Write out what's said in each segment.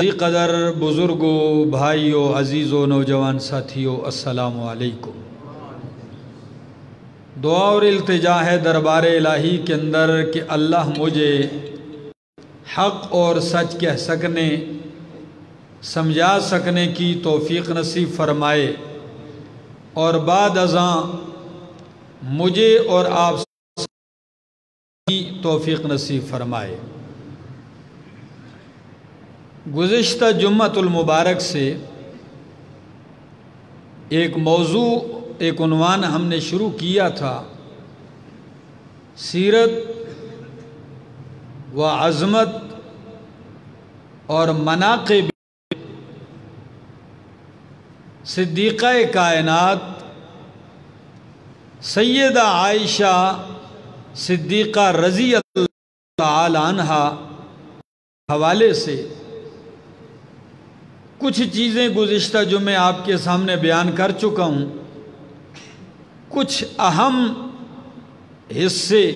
कदर बुज़ुर्गो, भाइयों, अज़ीज़ों, नौजवान साथियों असलकुम दुआ और अल्तजा है दरबार इलाही के अंदर कि अल्लाह मुझे हक़ और सच कह सकने, समझा सकने की तोफ़ी नसीब फरमाए और बाद अजा मुझे और आप तोफ़ी नसीब फरमाए। गुज्त जुम्मतुलमुबारक से एक मौजू, एक उनवान हमने शुरू किया था। सीरत व अज़मत और मनाक़ब सिद्दीक़ा कायनात सैदा आयशा सिद्दीक़ा रज़ी अल्लाह हवाले से कुछ चीज़ें गुज्त जो मैं आपके सामने बयान कर चुका हूँ। कुछ अहम हिस्से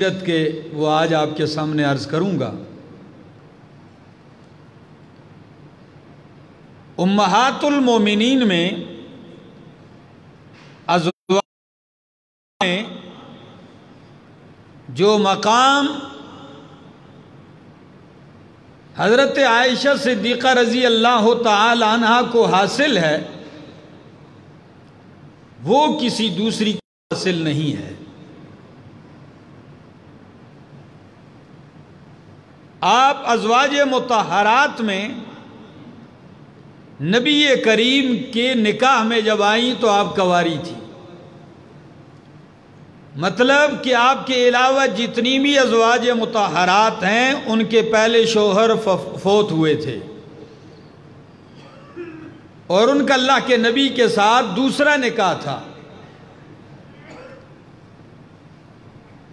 के वो आज आपके सामने अर्ज़ करूँगा। उम्महातुल मोमिनीन में में जो मकाम हज़रत आयशा सिद्दीक़ा रज़ी अल्लाह तहा को हासिल है, वो किसी दूसरी को हासिल नहीं है। आप अजवाज मतहरात में नबी करीम के निकाह में जब आई तो आप कवारी थी। मतलब कि आपके अलावा जितनी भी अजवाज मतहरात हैं, उनके पहले शोहर फोत हुए थे। और उनका अल्लाह के नबी के साथ दूसरा निकाह था।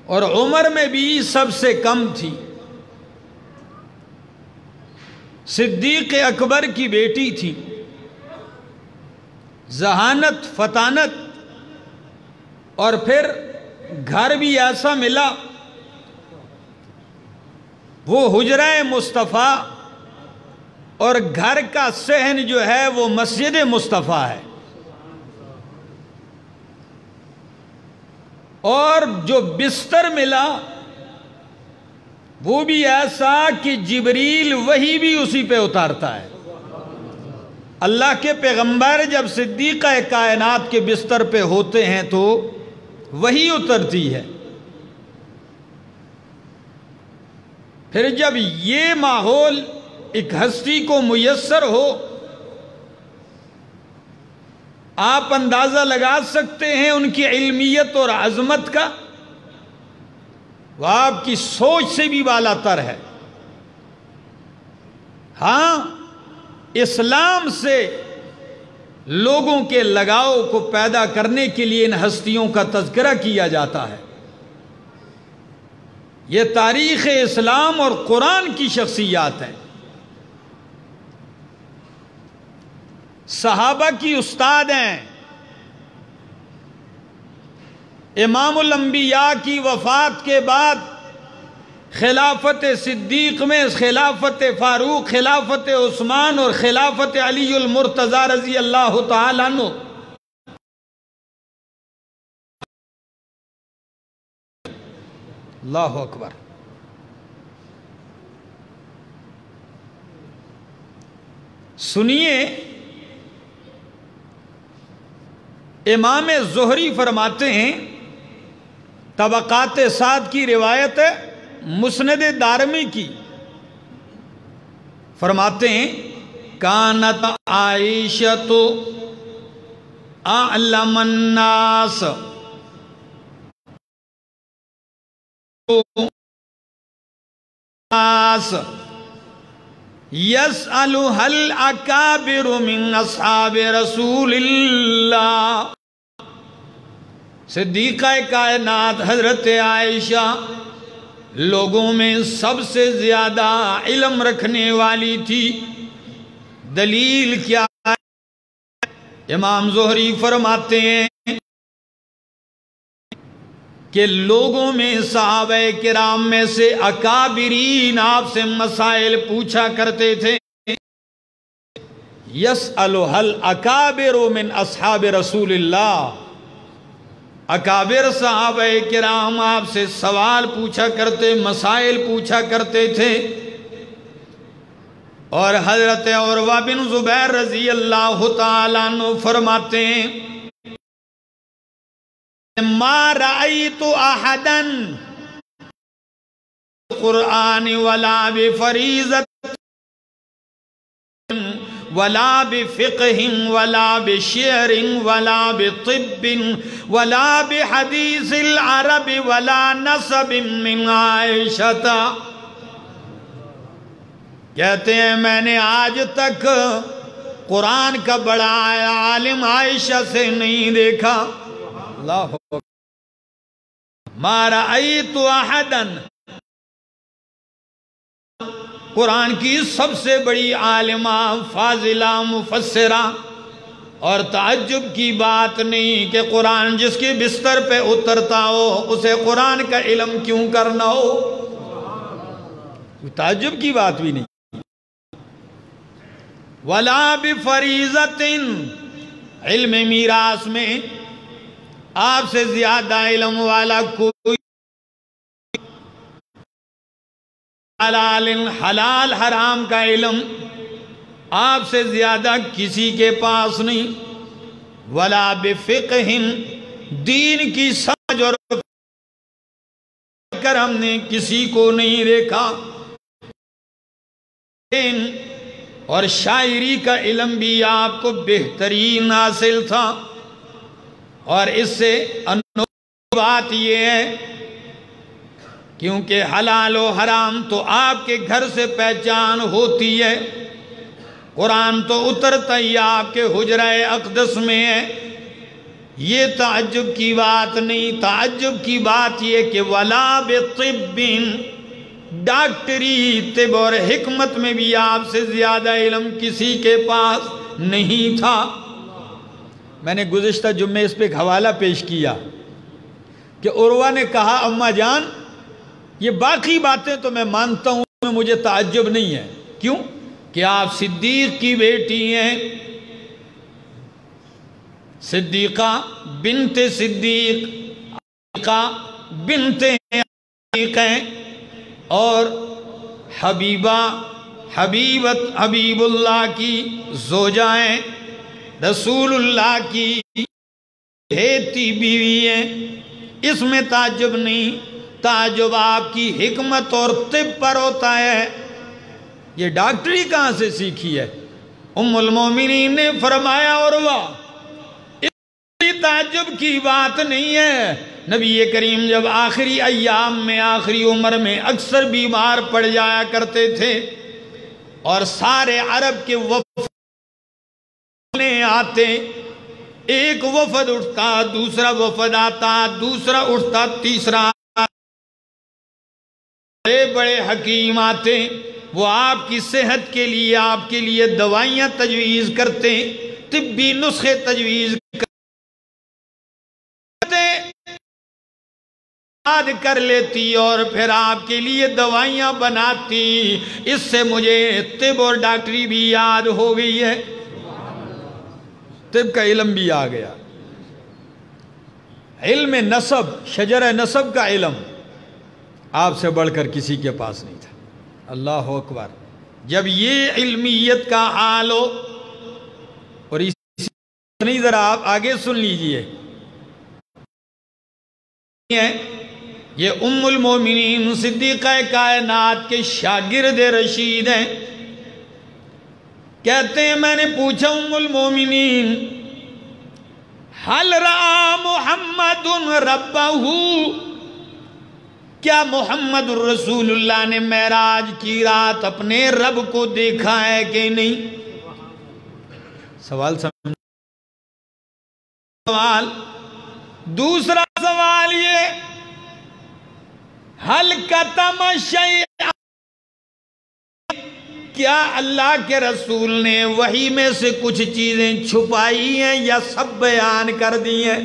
और उम्र में भी सबसे कम थी। सिद्दीक अकबर की बेटी थी। जहानत, फतानत, और फिर घर भी ऐसा मिला। वो हुजरा मुस्तफ़ा और घर का सहन जो है वो मस्जिद मुस्तफ़ा है। और जो बिस्तर मिला, वो भी ऐसा कि जिबरील वही भी उसी पे उतारता है। अल्लाह के पैगंबर जब सिद्दीक कायनात के बिस्तर पे होते हैं तो वही उतरती है। फिर जब ये माहौल एक हस्ती को मुयसर हो, आप अंदाज़ा लगा सकते हैं उनकी इल्मियत और अजमत का। वह आपकी सोच से भी वालातर है। हाँ, इस्लाम से लोगों के लगाव को पैदा करने के लिए इन हस्तियों का तस्करा किया जाता है। ये तारीख़ इस्लाम और कुरान की शख्सियात है। सहाबा की उस्ताद हैं। इमामबिया की वफात के बाद खिलाफत सिद्दीक में खिलाफत फ़ारूक, खिलाफत उस्मान और खिलाफत अलीमरतज़ा रज़ी अल्लाह तु अल्लाह अकबर। सुनिए, इमाम जोहरी फरमाते हैं, तबक़ात साद की रिवायत है मुस्नद दारमी की। फरमाते हैं, कानत आयशत आलमन्नास यस अलु हल अकाबिर रसूलिल्लाह। सिद्दीक़ा कायनात हज़रत आयशा लोगों में सबसे ज़्यादा इलम रखने वाली थी। दलील क्या है? इमाम जोहरी फरमाते हैं कि लोगों में साहब किराम में से अकाबरीन आपसे मसाइल पूछा करते थे यस अलोहल अकाबिर मिन असहाब रसूलिल्लाह। अकाबिर साहब किराम आपसे सवाल पूछा करते, मसाइल पूछा करते थे। और हज़रत और बिन जुबैर रज़ी अल्लाह तु फरमाते माराई तो आहदन कुरान वाला भी फरीजत वला बिफ़िक़िन वला बिशरिन वला बितिबिन वला बिहदीसिल अरब वला नसबिन मिन आयशता कहते हैं मैंने आज तक कुरान का बड़ा आलिम आयशा से नहीं देखा मारा आई तो आहदन कुरान की सबसे बड़ी आलिमा, फाजिला मुफसरा और ताज्जुब की बात नहीं कि कुरान जिसके बिस्तर पे उतरता हो, उसे कुरान का इलम क्यों करना हो? ताज्जुब की बात भी नहीं। वला बिफरीजतिन इल्म मीरास में आपसे ज़्यादा इलम वाला कोई हलाल हलाल हराम का इलम आपसे ज़्यादा किसी के पास नहीं। वला बेफिकहिन, दीन की समझ और कर हमने किसी को नहीं देखा। और शायरी का इलम भी आपको बेहतरीन हासिल था। और इससे बात यह है क्योंकि हलाल व हराम तो आपके घर से पहचान होती है। कुरान तो उतरता ही आपके हुजरा अकदस में है। ये ताज्जुब की बात नहीं, ताज्जुब की बात ये कि वला बेतिबिन डॉक्टरी, तिब और हिकमत में भी आपसे ज़्यादा इलम किसी के पास नहीं था। मैंने गुज्त जुम्मे इस पर एक हवाला पेश किया कि उर्वा ने कहा, अम्मा जान ये बाकी बातें तो मैं मानता हूँ मुझे ताज्जुब नहीं है। क्यों? कि आप सिद्दीक की बेटी हैं। सिद्दीका बिनते सिद्दीक बिनते हैं। और हबीबा, हबीबत हबीबुल्लाह की जोजाएँ रसूलुल्लाह की हेती बीवी हैं। इसमें ताजुब नहीं। ताजुब आपकी हिकमत और तिब पर होता है। ये डॉक्टरी कहाँ से सीखी है? उम्मुल मोमिनीन ने फरमाया, और वाह ताजुब की बात नहीं है। नबी करीम जब आखिरी अयाम में, आखिरी उम्र में अक्सर बीमार पड़ जाया करते थे, और सारे अरब के वफद आते, एक वफद उठता, दूसरा वफद आता, दूसरा उठता, तीसरा बड़े बड़े हकीम आते वो आपकी सेहत के लिए, आपके लिए दवाइयाँ तजवीज करते तिब्बी नुस्खे तजवीज करते याद कर लेती और फिर आपके लिए दवाइयाँ बनाती। इससे मुझे तिब और डॉक्टरी भी याद हो गई है। तिब का इलम भी आ गया। इल्म नसब शजर नसब का इलम। आपसे बढ़कर किसी के पास नहीं था। अल्लाह अकबर। जब ये इल्मियत का हो, और इस नहीं, ज़रा आप आगे सुन लीजिए। ये उम्मुल मोमिनीन सिद्दीक़ा कायनात के शागिर्द रशीद हैं। कहते हैं, मैंने पूछा उम्मुल मोमिनीन, हल रा मोहम्मद रब्बाहू? क्या मोहम्मद रसूलुल्लाह ने महराज की रात अपने रब को देखा है कि नहीं? सवाल समझ सवाल। दूसरा सवाल ये, हल कतम क्या अल्लाह के रसूल ने वही में से कुछ चीज़ें छुपाई हैं या सब बयान कर दी हैं?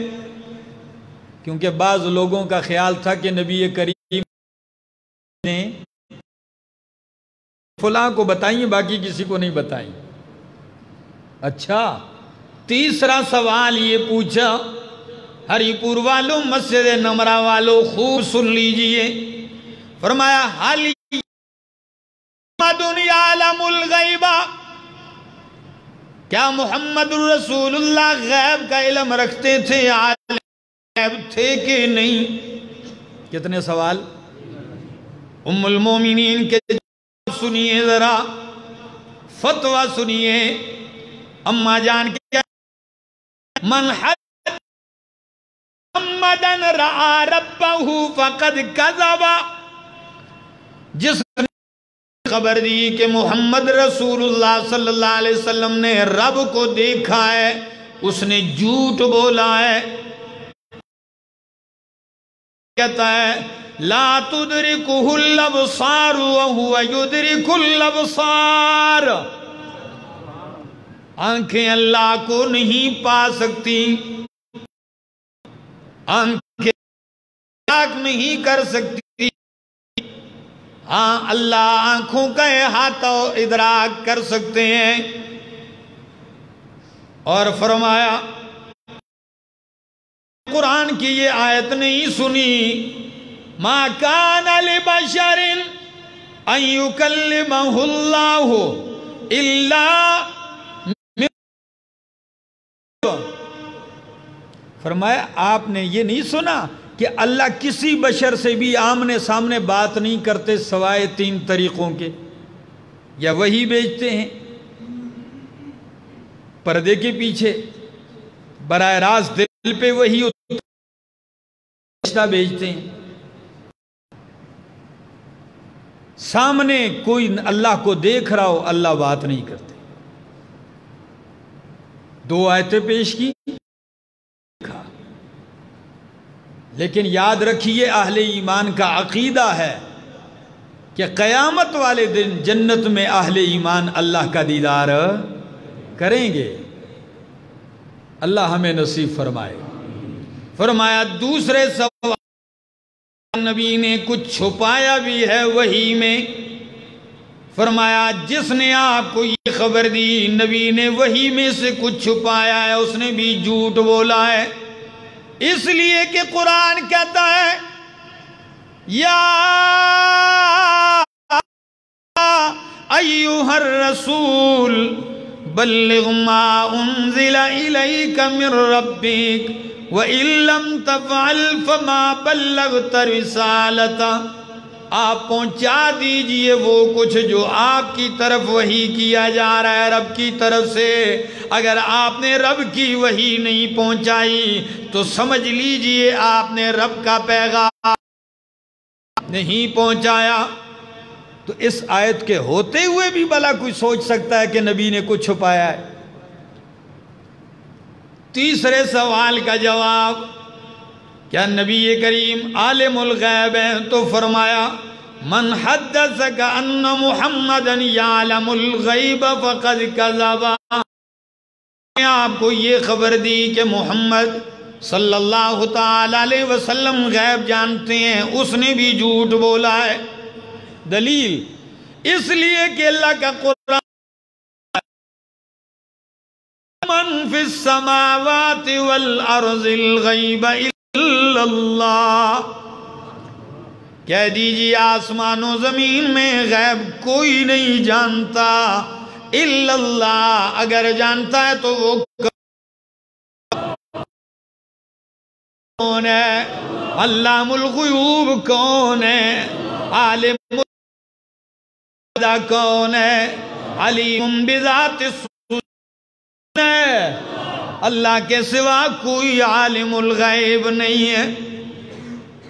क्योंकि बाज लोगों का ख्याल था कि नबी करीम ने फुला को बताइए, बाकी किसी को नहीं बताई। अच्छा तीसरा सवाल ये पूछा, हरिपुर वालों, मस्जिद नमरा वालों, खूब सुन लीजिए। फरमाया, हाल गैबा। क्या मोहम्मद रसूलुल्लाह गैब का इलम रखते थे, आलम गैब थे कि नहीं? कितने सवाल? उम्मुल मोमिनीन के सुनिए जरा। फतवा सुनिए। अम्मा जान के मन मदन रब्बहू फकद कजबा। जिस खबर दी कि मोहम्मद रसूलुल्लाह सल्लल्लाहु अलैहि वसल्लम ने रब को देखा है, उसने झूठ बोला है। है, ला तुदरिकुहुल्लबसार वहुवा युदरिकुल्लबसार आँखें अल्लाह को नहीं पा सकती। आँखें नहीं कर सकती। हाँ अल्लाह आँखों का हाथों इदराक कर सकते हैं। और फरमाया कुरान की ये आयत नहीं सुनी। माँ कान अल बशरिन फरमाया, आपने ये नहीं सुना कि अल्लाह किसी बशर से भी आमने सामने बात नहीं करते सवाए तीन तरीकों के? या वही बेचते हैं? पर्दे के पीछे बरह रास्त दिल पे वही बेचते हैं। सामने कोई अल्लाह को देख रहा हो, अल्लाह बात नहीं करते। दो आयतें पेश की लेकिन याद रखिए, अहले ईमान का अकीदा है कि क़यामत वाले दिन जन्नत में अहले ईमान अल्लाह का दीदार करेंगे। अल्लाह हमें नसीब फरमाए। फरमाया, दूसरे सवाल, नबी ने कुछ छुपाया भी है वही में? फरमाया, जिसने आपको ये खबर दी, नबी ने वही में से कुछ छुपाया है, उसने भी झूठ बोला है। इसलिए कि कुरान कहता है, या अयुहर रसूल बल्लिगमा उनजिला इलैका मिर रब्बिक। व इल्लम तफअल फमा बल्लगत रिसालता। आप पहुँचा दीजिए वो कुछ जो आपकी तरफ़ वही किया जा रहा है रब की तरफ़ से। अगर आपने रब की वही नहीं पहुंचाई तो समझ लीजिए आपने रब का पैगाम नहीं पहुँचाया। तो इस आयत के होते हुए भी भला कोई सोच सकता है कि नबी ने कुछ छुपाया है। तीसरे सवाल का जवाब, क्या नबी करीम आलिमुल गैब है? तो फरमाया, मन हदस का अन्न कज़बा। आपको ये खबर दी कि मोहम्मद सल्लल्लाहु अलैहि वसल्लम गैब जानते हैं, उसने भी झूठ बोला है। दलील, इसलिए कि अल्लाह का कुरान मन फिस समावाति वल अर्जिल गैब इल्लल्लाह कह दीजिए आसमानों ज़मीन में गैब कोई नहीं जानता इल्लल्लाह अगर जानता है तो वो कौन है अल्लामुल गुयूब कौन है आलिम कौन है अलीम बिजात है। अल्लाह के सिवा कोई आलिमुल गैब नहीं है।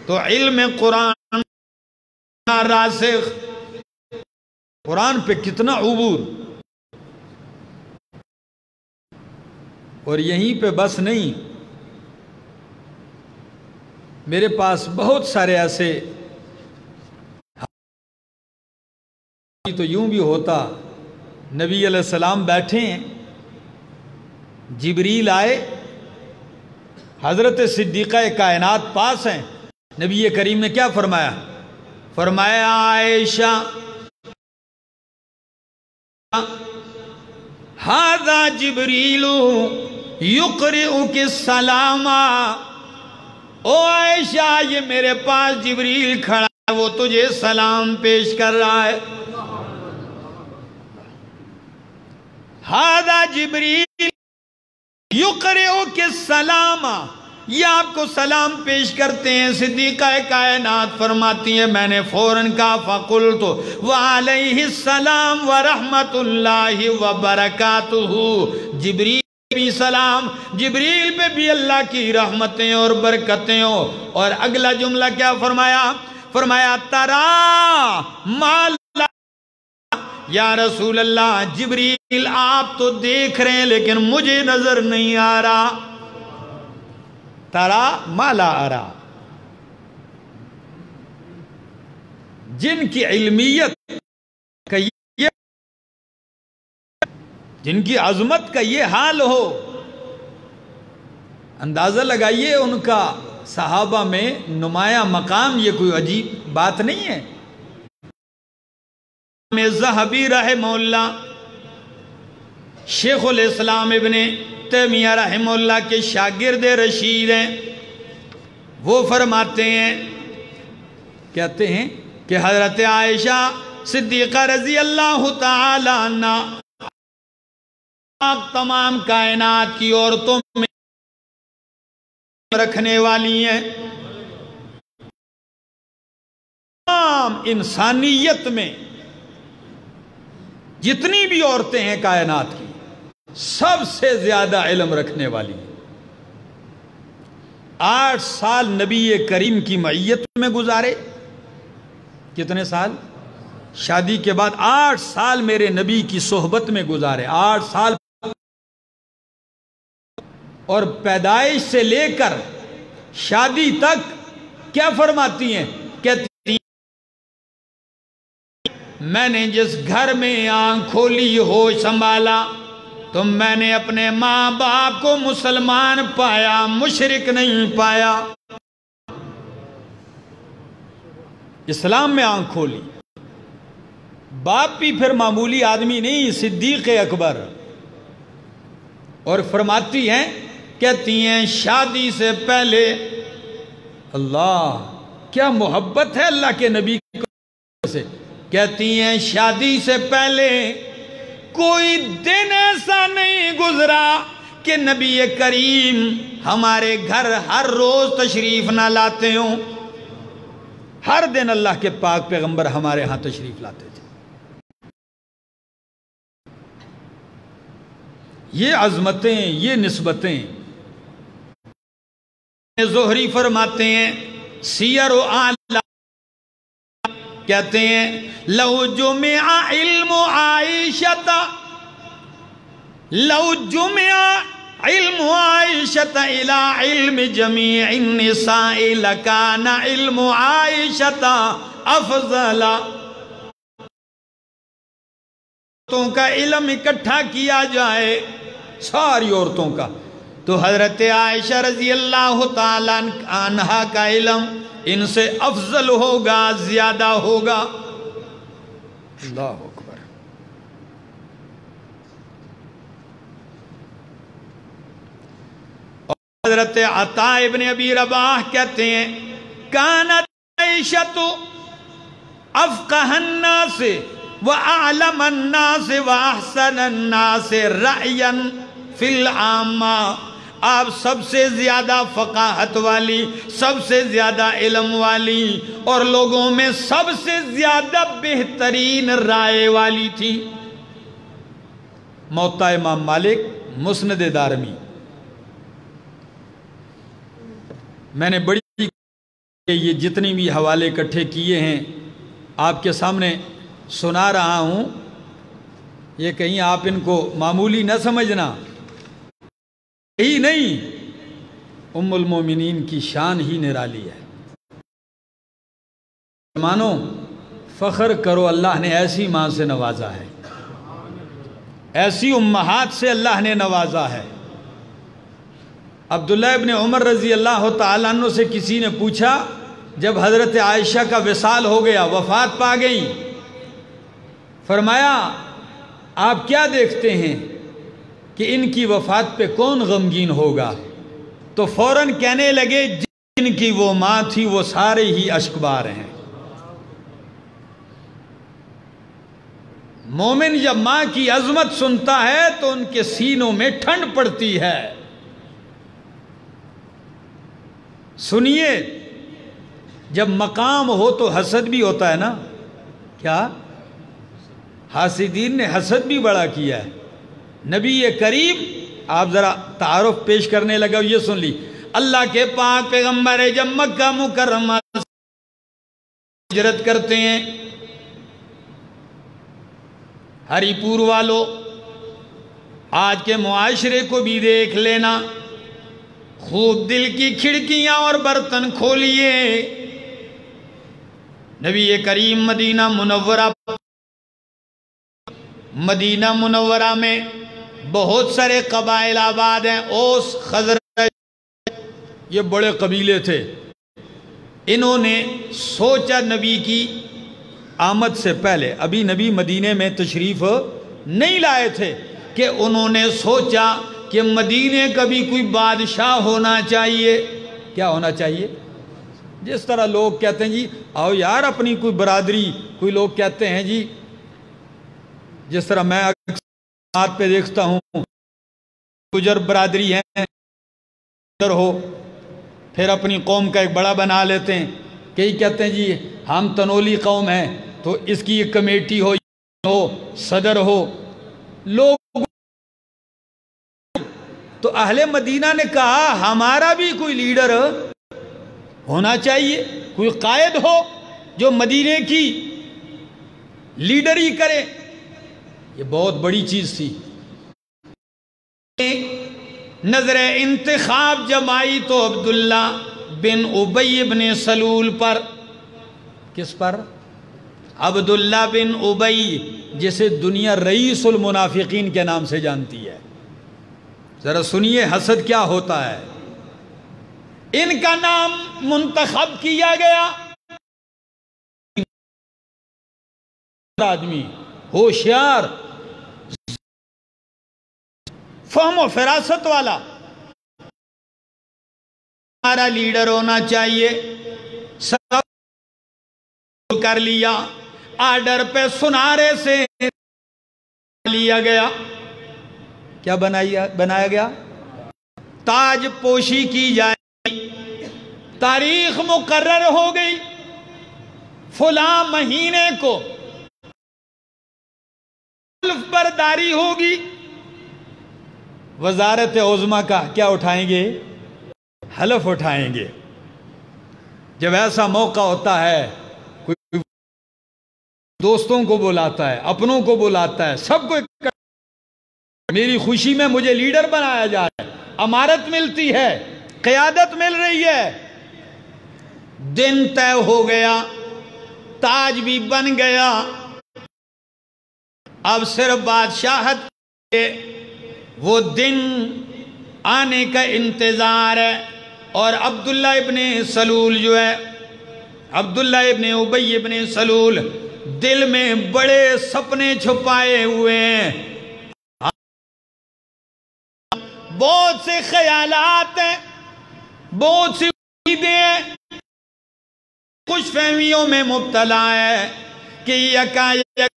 तो इल्म कुरान रासिख कुरान पे कितना उबूर। और यहीं पे बस नहीं। मेरे पास बहुत सारे ऐसे। तो यूँ भी होता, नबी सलाम बैठे हैं। जिबरील आए, हज़रत सिद्दीक़ा कायनात पास हैं। नबी करीम ने क्या फरमाया? फरमाया, आयशा हादा जिबरीलू युक्र सलामा। ओ आयशा, ये मेरे पास जिबरील खड़ा है, वो तुझे सलाम पेश कर रहा है। हादा जिबरील युक्र के सलामा। ये आपको सलाम पेश करते हैं, सिद्दीका कायनात फरमाती है, मैंने फ़ौरन कहा फ़कुल तो वालैहिस्सलाम व रहमतुल्लाहि व बरकातुहू जिब्रील भी सलाम, जिब्रील पे भी अल्लाह की रहमतें और बरकतें हो। और अगला जुमला क्या फरमाया? फरमाया, तरा माला या रसूल अल्लाह जिब्रील, आप तो देख रहे हैं, लेकिन मुझे नज़र नहीं आ रहा। तारा माला आरा जिनकी इल्मियत का जिनकी अजमत का ये हाल हो, अंदाज़ा लगाइए उनका सहाबा में नुमाया मकाम, ये कोई अजीब बात नहीं है। जहबी रहे मोल्ला शेखुल इस्लाम इबन तमिया रहमुल्ला के शागिर्द रशीद हैं। वो फरमाते हैं, कहते हैं कि हज़रत आयशा सिद्दीक़ा रज़ी अल्लाह तला तमाम कायनात की औरतों में रखने वाली हैं। तमाम इंसानियत में जितनी भी औरतें हैं कायनात की, सबसे ज़्यादा इलम रखने वाली आठ साल नबी करीम की मैयत में गुजारे। कितने साल? शादी के बाद आठ साल मेरे नबी की सोहबत में गुजारे। आठ साल और पैदाइश से लेकर शादी तक क्या फरमाती हैं? कहती मैंने जिस घर में आँख खोली हो संभाला तो मैंने अपने माँ बाप को मुसलमान पाया, मुशरिक नहीं पाया। इस्लाम में आँख खोली। बाप भी फिर मामूली आदमी नहीं, सिद्दीक अकबर। और फरमाती हैं, कहती हैं, शादी से पहले, अल्लाह, क्या मोहब्बत है अल्लाह के नबी से? कहती हैं, शादी से पहले कोई दिन ऐसा नहीं गुजरा कि नबी करीम हमारे घर हर रोज तशरीफ़ ना लाते हो। हर दिन अल्लाह के पाक पैगंबर हमारे यहाँ तशरीफ़ लाते थे। ये अजमतें, ये नस्बतें जोहरी फरमाते हैं, सियर आला कहते हैं लव जुमिया इल्म आयशत लहु जुमिया इल्म आयशत इला इल्म जमी लकाना इल्म आयशता अफजला। औरतों का इलम इकट्ठा किया जाए, सारी औरतों का। तो हज़रत आयशा रज़ी अल्लाह तहा का इल्म इनसे अफजल होगा ज़्यादा होगा। अल्लाह अकबर। हज़रत अता इबन अबी रबाह कहते हैं कानत अफकहन्ना से व आलमन्ना से व अहसनन्ना से रायन फिल आमा। आप सबसे ज़्यादा फ़काहत वाली, सबसे ज़्यादा इलम वाली और लोगों में सबसे ज़्यादा बेहतरीन राय वाली थी। मोता इमाम मालिक मुस्ंद दारमी। मैंने बड़ी ये जितनी भी हवाले इकट्ठे किए हैं, आपके सामने सुना रहा हूँ। ये कहीं आप इनको मामूली न समझना। ही नहीं, उम्मुल मोमिनीन की शान ही निराली है। मानो, फ़ख्र करो, अल्लाह ने ऐसी माँ से नवाजा है। ऐसी उम्महात से अल्लाह ने नवाजा है। अब्दुल्ला इब्ने उमर रज़ी अल्लाह तु से किसी ने पूछा, जब हज़रत आयशा का विसाल हो गया, वफात पा गई, फरमाया, आप क्या देखते हैं? कि इनकी वफात पे कौन गमगीन होगा? तो फ़ौरन कहने लगे, जिनकी वो माँ थी, वो सारे ही अशकबार हैं। मोमिन जब माँ की अजमत सुनता है तो उनके सीनों में ठंड पड़ती है। सुनिए, जब मकाम हो तो हसद भी होता है ना? क्या? हासिदीन ने हसद भी बड़ा किया है। नबी करीब आप ज़रा तारुफ पेश करने लगा ये सुन ली। अल्लाह के पाक पैगंबर है, जब मक्का मुकरमा हिजरत करते हैं, हरिपुर वालों, आज के मुआशरे को भी देख लेना। खूब दिल की खिड़कियाँ और बर्तन खोलिए। नबी करीम मदीना मुनवरा मदीना मुनवरा में बहुत सारे कबाइल आबाद हैं। ओस खजर ये बड़े कबीले थे। इन्होंने सोचा नबी की आमद से पहले। अभी नबी मदीने में तशरीफ़ नहीं लाए थे कि उन्होंने सोचा कि मदीने का भी कोई बादशाह होना चाहिए। क्या होना चाहिए? जिस तरह लोग कहते हैं, जी, आओ यार अपनी कोई बरादरी। कोई लोग कहते हैं, जी, जिस तरह मैं हाथ पे देखता हूँ। गुजर बरादरी है। हो। फिर अपनी कौम का एक बड़ा बना लेते हैं। कई कहते हैं, जी, हम तनोली कौम हैं तो इसकी एक कमेटी हो हो, सदर हो। लोग तो अहले मदीना ने कहा, हमारा भी कोई लीडर होना चाहिए, कोई कायद हो, जो मदीने की लीडरी करे। ये बहुत बड़ी चीज़ थी। नज़र इंतखाब जब आई तो अब्दुल्ला बिन उबई बिन सलूल पर। किस पर? अब्दुल्ला बिन उबई, जिसे दुनिया रईसुल मुनाफिकीन के नाम से जानती है। जरा सुनिए हसद क्या होता है। इनका नाम मुंतखब किया गया। आदमी, होशियार फहम फिरासत वाला। हमारा लीडर होना चाहिए। सब कर लिया। आर्डर पे सुनारे से लिया गया। क्या बनाया बनाया गया? ताज पोशी की जाए तारीख मुकर्र हो गई। फुला महीने को। बरदारी होगी। वजारत उज़मा का क्या उठाएँगे? हलफ उठाएँगे। जब ऐसा मौका होता है, कोई दोस्तों को बुलाता है, अपनों को बुलाता है सबको मेरी खुशी में मुझे लीडर बनाया जा रहा है। अमारत मिलती है, क्यादत मिल रही है। दिन तय हो गया, ताज भी बन गया। अब सिर्फ़ बादशाहत वो दिन आने का इंतज़ार है। और अब्दुल्ला इबन सलूल जो है, अब्दुल्ला इबन उबई इबन सलूल दिल में बड़े सपने छुपाए हुए हैं। बहुत से ख्यालात हैं, बहुत सी उम्मीदें हैं। कुछ फहमियों में मुबतला है कि यकायक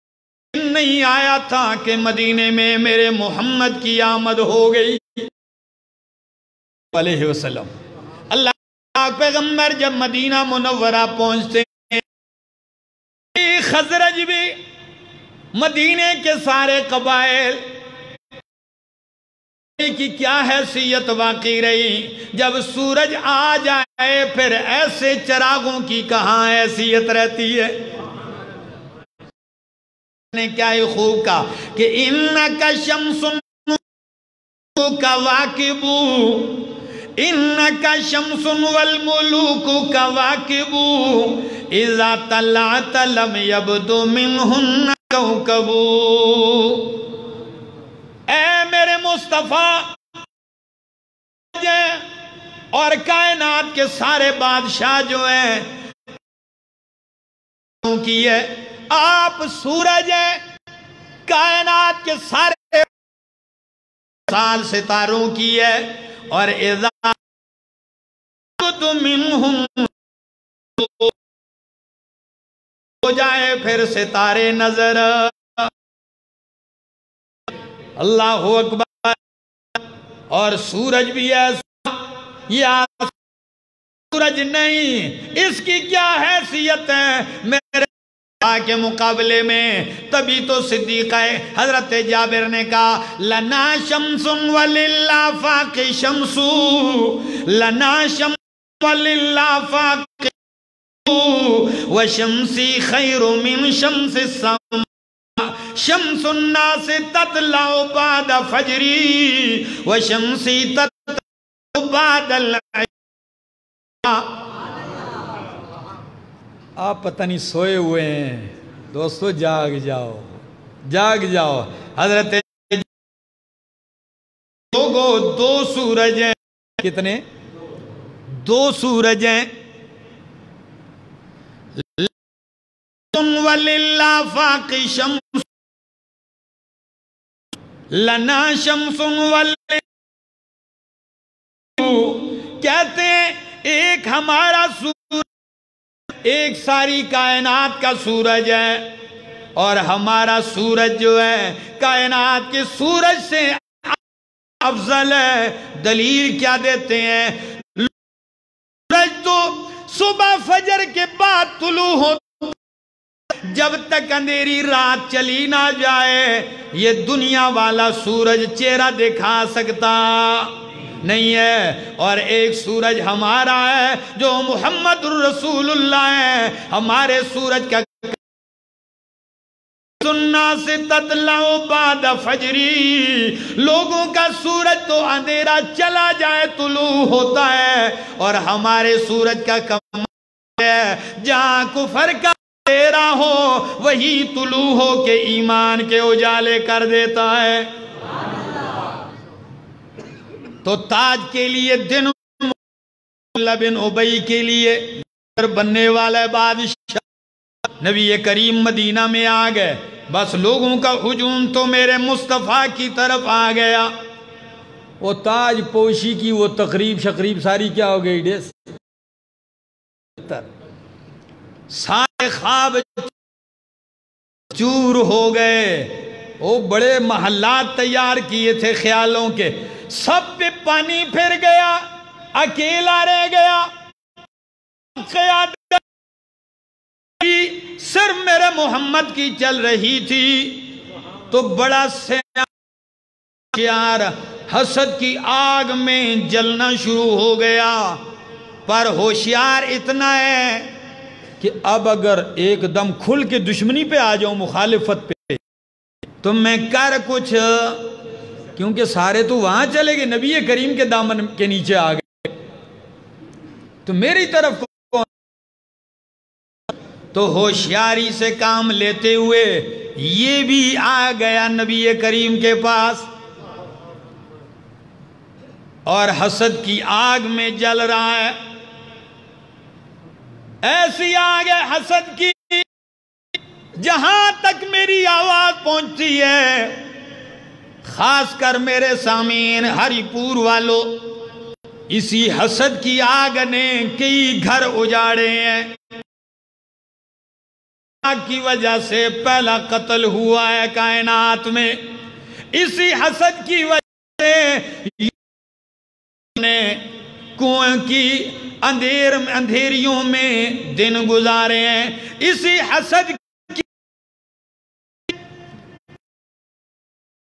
नहीं आया था कि मदीने में मेरे मोहम्मद की आमद हो गई। वसल्लम। अल्लाह पैगंबर जब मदीना मुनवरा पहुँचते खजरज भी मदीने के सारे कबाइल की क्या हैसियत बाकी रही? जब सूरज आ जाए, फिर ऐसे चरागों की कहा हैसियत रहती है? ने क्या ही खूब कहा कि इन का शमसुन का वाकिबू इन का शमसुन वल मुलूक का वाकिबू, इजा तला तलम यबदो मिन हुन्न कबू ए मेरे मुस्तफ़ा, और कायनात के सारे बादशाह जो हैं की है आप सूरज हैं, कायनात के सारे साल सितारों की है और हो जाए फिर सितारे नज़र। अल्लाह अकबर और सूरज भी ऐसा, या सूरज नहीं, इसकी क्या हैसियत है? मेरे के मुकाबले में, तभी तो सिद्दीक हज़रत जाबिर ने कहा, लना शमसुन वलिल्ला फाके शमसू, लना शम वलिल्ला फाके व शमसी खैरु मिन शमस शमसुन्ना से ततलाओ बाद फजरी, व शमसी तत बादल आप पता नहीं सोए हुए हैं। दोस्तों, जाग जाओ जाग जाओ। हज़रत लोगों, दो सूरज हैं। कितने? दो सूरज हैं। वलिल्ला फाकी शम्स। लना शमसुन वल कहते हैं, एक हमारा सूरज एक सारी कायनात का सूरज है और हमारा सूरज जो है, कायनात के सूरज से अफजल है। दलील क्या देते हैं? सूरज तो सुबह फजर के बाद तुलू हो जब तक अंधेरी रात चली ना जाए, ये दुनिया वाला सूरज चेहरा दिखा सकता। नहीं है। और एक सूरज हमारा है जो मोहम्मद रसूलुल्लाह है। हमारे सूरज का सुन्ना से ततलाओ बाद फजरी। लोगों का सूरज तो अंधेरा चला जाए तुलू होता है। और हमारे सूरज का कम है, जहाँ कुफर का तेरा हो, वही तुलू हो के ईमान के उजाले कर देता है। तो ताज के लिए दिन बिन उबई के लिए बनने वाला बादशाह। नबी करीम मदीना में आ गए। बस लोगों का हुजूम तो मेरे मुस्तफ़ा की तरफ़ आ गया। वो ताज पोशी की वो तकरीब शकरीब सारी क्या हो गई? डेस सारे ख्वाब चूर हो गए। वो बड़े महल्लात तैयार किए थे ख्यालों के। सब पे पानी फिर गया, अकेला रह गया। सिर्फ़ मेरे मोहम्मद की चल रही थी। तो बड़ा यार हसद की आग में जलना शुरू हो गया। पर होशियार इतना है कि अब अगर एकदम खुल के दुश्मनी पे आ जाऊँ मुखालिफत पे तो मैं कर कुछ क्योंकि सारे तो वहाँ चले गए, नबी करीम के दामन के नीचे आ गए। तो मेरी तरफ़ तो होशियारी से काम लेते हुए ये भी आ गया नबी करीम के पास। और हसद की आग में जल रहा है। ऐसी आग है हसद की, जहाँ तक मेरी आवाज़ पहुँचती है। खासकर मेरे सामीन, हरिपुर वालों। इसी हसद की आग ने कई घर उजाड़े हैं। की वजह से पहला कत्ल हुआ है कायनात में। इसी हसद की वजह से ने कुएँ की अंधेर, अंधेरियों में दिन गुजारे हैं। इसी हसद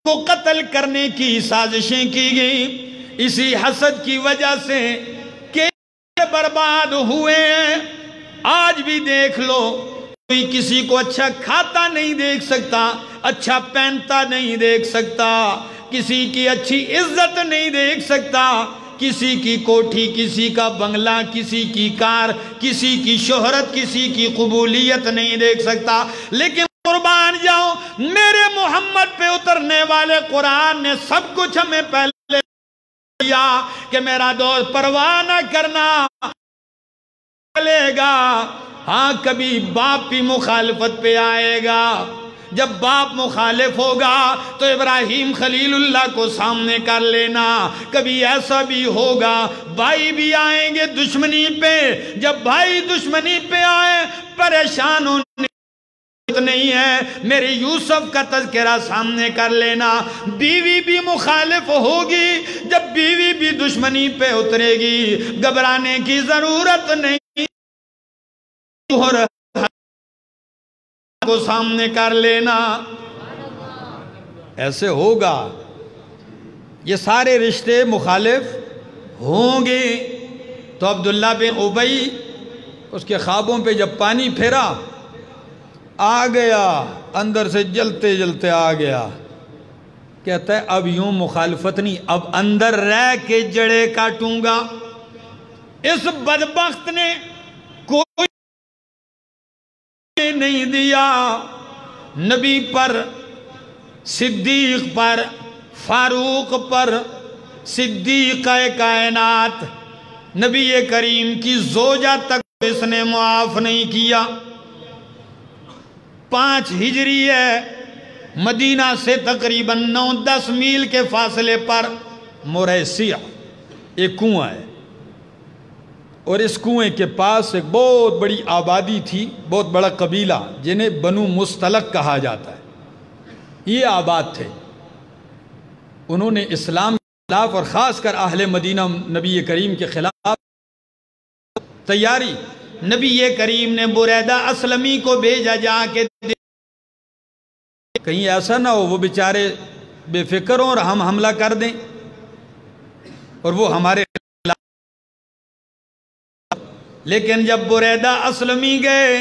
को कत्ल करने की साजिशें की गई। इसी हसद की वजह से के बर्बाद हुए हैं। आज भी देख लो, कोई किसी को अच्छा खाता नहीं देख सकता अच्छा पहनता नहीं देख सकता, किसी की अच्छी इज़्ज़त नहीं देख सकता, किसी की कोठी, किसी का बंगला, किसी की कार, किसी की शोहरत, किसी की कबूलियत नहीं देख सकता। लेकिन कुर्बान जाओ। मेरे मोहम्मद पे उतरने वाले कुरान ने सब कुछ हमें पहले दिया कि मेरा दोस्त परवाह न करना। चलेगा। हाँ कभी बाप भी मुखालफत पे आएगा। जब बाप मुखालिफ होगा तो इब्राहिम खलीलुल्लाह को सामने कर लेना। कभी ऐसा भी होगा, भाई भी आएँगे दुश्मनी पे। जब भाई दुश्मनी पे आए, परेशान होने नहीं है। मेरे यूसुफ का तस्करा सामने कर लेना। बीवी भी मुखालिफ होगी, जब बीवी भी दुश्मनी पे उतरेगी। घबराने की ज़रूरत नहीं। को सामने कर लेना। ऐसे होगा। ये सारे रिश्ते मुखालिफ होंगे। तो अब्दुल्ला बिन उबई, उसके ख्वाबों पे जब पानी फेरा आ गया, अंदर से जलते जलते आ गया। कहता है, अब यूँ मुखालफत नहीं, अब अंदर रह के जड़े काटूँगा। इस बदबख्त ने कोई नहीं दिया। नबी पर, सिद्दीक पर, फारूक पर, सिद्दीक कायनात, नबी करीम की जोजा तक इसने मुआफ नहीं किया। पाँच हिजरी है। मदीना से तकरीबन नौ दस मील के फासले पर मोरसिया, एक कुआँ है। और इस कुएँ के पास एक बहुत बड़ी आबादी थी, बहुत बड़ा कबीला, जिन्हें बनु मुस्तलक कहा जाता है। ये आबाद थे। उन्होंने इस्लाम के खिलाफ और ख़ास कर मदीना नबी करीम के खिलाफ तैयारी नबी करीम ने बुरैदा असलमी को भेजा जाके कहीं ऐसा ना हो, वो बेचारे बेफिक्र हो और हम हमला कर दें। और वो हमारे लेकिन जब बुरैदा असलमी गए,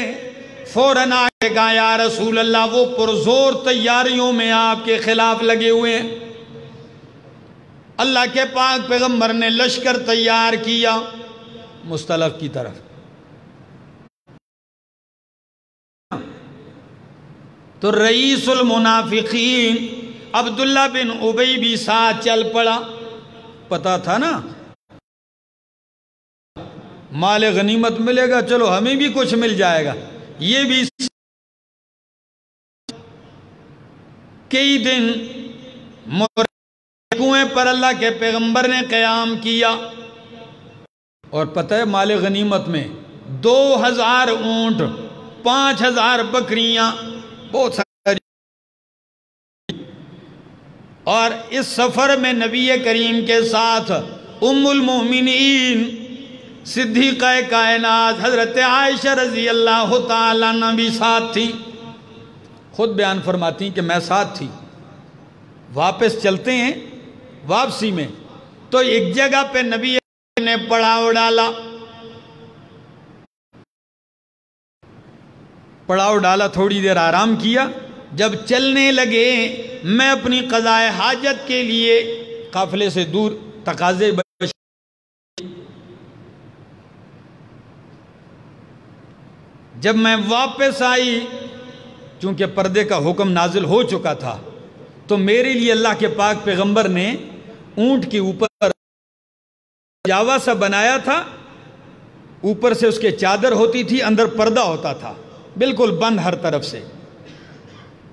फ़ौरन आके कहा, या रसूल अल्लाह वो पुरजोर तैयारियों में आपके खिलाफ लगे हुए हैं। अल्लाह के पाक पैगंबर ने लश्कर तैयार किया मुस्तलफ की तरफ़। तो रईसुल मुनाफिकीन अब्दुल्ला बिन उबई भी साथ चल पड़ा। पता था ना? माल गनीमत मिलेगा, चलो हमें भी कुछ मिल जाएगा। ये भी कई दिन कुएँ पर अल्लाह के पैगंबर ने क्याम किया। और पता है माल गनीमत में दो हज़ार ऊँट, पाँच हज़ार बकरियाँ बहुत सारी। और इस सफ़र में नबी करीम के साथ उम्मुल मोमिनीन, सिद्दीक़ कायनात, हज़रत आयशा रज़ी अल्लाह तला भी साथ थी। खुद बयान फरमाती कि मैं साथ थी। वापस चलते हैं वापसी में। तो एक जगह पे नबी ने पड़ाव डाला। पड़ाव डाला, थोड़ी देर आराम किया। जब चलने लगे, मैं अपनी कज़ाए हाजत के लिए काफिले से दूर तकाजे जब मैं वापस आई, चूँकि पर्दे का हुक्म नाजिल हो चुका था तो मेरे लिए अल्लाह के पाक पैगंबर ने ऊँट के ऊपर जावा सा बनाया था। ऊपर से उसके चादर होती थी, अंदर पर्दा होता था। बिल्कुल बंद हर तरफ़ से।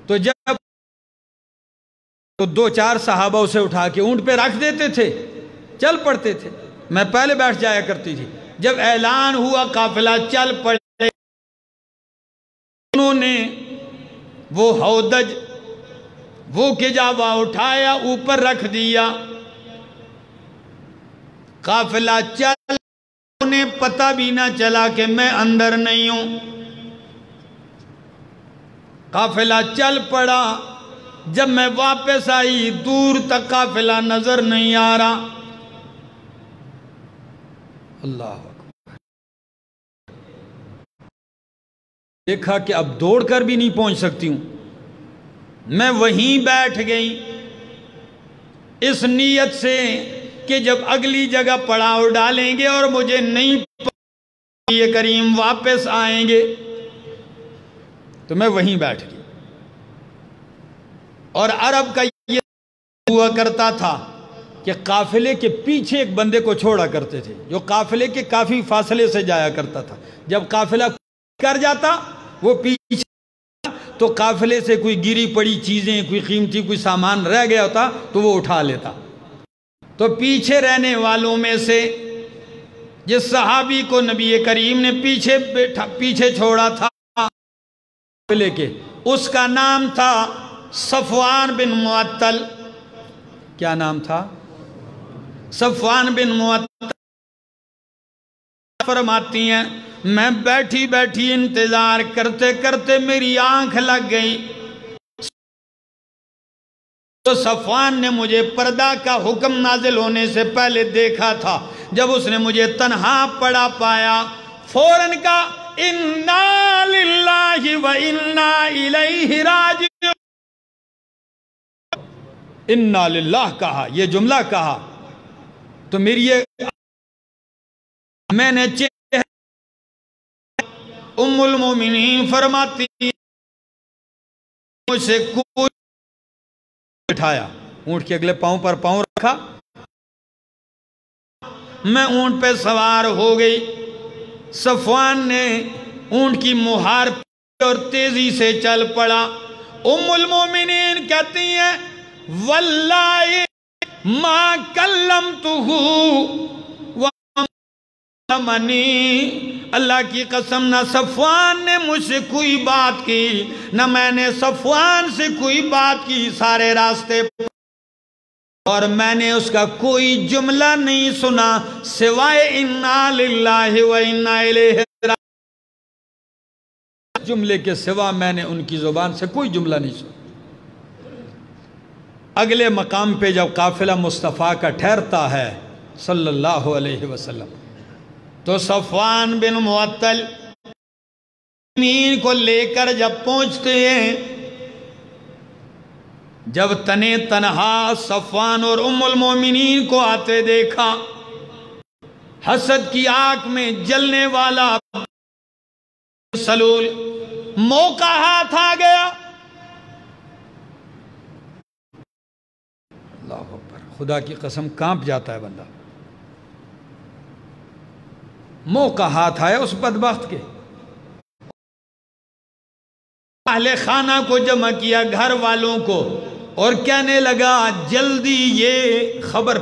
तो जब तो दो चार सहाबा उसे उठा के ऊँट पे रख देते थे, चल पड़ते थे। मैं पहले बैठ जाया करती थी। जब ऐलान हुआ काफिला, चल पड़े। उन्होंने वो हौदज, वो किजावा उठाया, ऊपर रख दिया। काफिला, चल। उन्हें पता भी ना चला कि मैं अंदर नहीं हूँ। काफिला चल पड़ा। जब मैं वापस आई, दूर तक काफिला नज़र नहीं आ रहा। अल्लाह देखा कि अब दौड़कर भी नहीं पहुँच सकती हूँ। मैं वहीं बैठ गई। इस नीयत से कि जब अगली जगह पड़ाव डालेंगे और मुझे नहीं ये करीम वापस आएँगे। तो मैं वहीं बैठ गया। और अरब का ये हुआ करता था कि काफिले के पीछे एक बंदे को छोड़ा करते थे, जो काफिले के काफ़ी फासले से जाया करता था। जब काफिला कर जाता, वो पीछे तो काफिले से कोई गिरी पड़ी चीज़ें, कोई कीमती, कोई सामान रह गया होता तो वो उठा लेता। तो पीछे रहने वालों में से जिस सहाबी को नबी करीम ने पीछे बैठा, पीछे छोड़ा था लेके। उसका नाम था सफवान बिन मुअत्तल। क्या नाम था? सफवान बिन मुअत्तल फरमाती हैं, मैं बैठी बैठी इंतज़ार करते करते मेरी आँख लग गई। तो सफवान ने मुझे पर्दा का हुक्म नाजिल होने से पहले देखा था। जब उसने मुझे तनहा पड़ा पाया, फ़ौरन का इन्ना लिल्लाहि व इन्ना लिल्लाह कहा यह जुमला कहा तो मेरी ये मैंने उम्मुल मोमिनीन फरमाती, मुझसे कोई बिठाया ऊँट के अगले पाँव पर पाँव रखा, मैं ऊँट पे सवार हो गई सफवान ने ऊँट की मुहार और तेज़ी से चल पड़ा। उमुल मोमिनीन कहती हैं वल्लाए माँ कल्लम तुहू मनी। अल्लाह की कसम, ना सफवान ने मुझसे कोई बात की, न मैंने सफवान से कोई बात की सारे रास्ते और मैंने उसका कोई जुमला नहीं सुना सिवाय इन्ना जुमले के सिवा मैंने उनकी ज़ुबान से कोई जुमला नहीं सुना। अगले मकाम पे जब काफिला मुस्तफ़ा का ठहरता है, सल्लल्लाहु अलैहि वसल्लम तो सफवान बिन मुअत्तल को लेकर जब पहुँचते हैं जब तने तनहा सफ़ान और उमुल मोमिनीन को आते देखा, हसद की आँख में जलने वाला सलूल मौका हाथ आ गया। अल्लाह खुदा की कसम काँप जाता है बंदा। मौका हाथ आया उस बदबख्त के। पहले खाना को जमा किया घर वालों को और कहने लगा, जल्दी ये खबर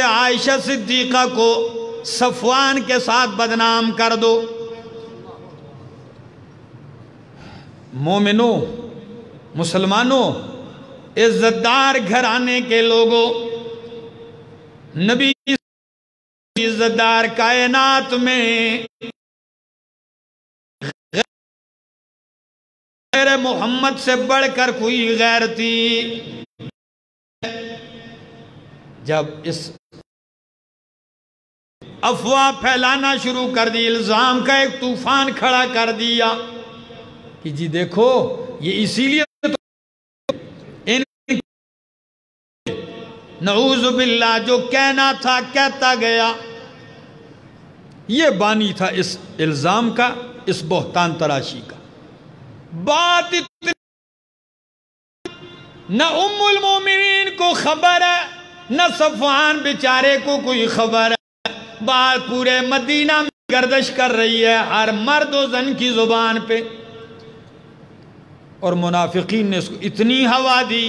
आयशा सिद्दीका को सफवान के साथ बदनाम कर दो। मोमिनो, मुसलमानों, इज्जतदार घराने के लोगों, नबी इज्जतदार कायनात में गैर मोहम्मद से बढ़कर कोई गैर थी। जब इस अफवाह फैलाना शुरू कर दी, इल्ज़ाम का एक तूफ़ान खड़ा कर दिया कि जी देखो, ये इसीलिए तो इन नऊजुबिल्ला जो कहना था, कहता गया। ये बानी था इस इल्ज़ाम का, इस बोहतान तराशी का। बात इतनी न उम्मुल मोमिनीन को खबर है, न सफान बेचारे को कोई खबर है। बात पूरे मदीना में गर्दश कर रही है, हर मर्द जन की ज़ुबान पे। और मुनाफिकीन ने इसको इतनी हवा दी।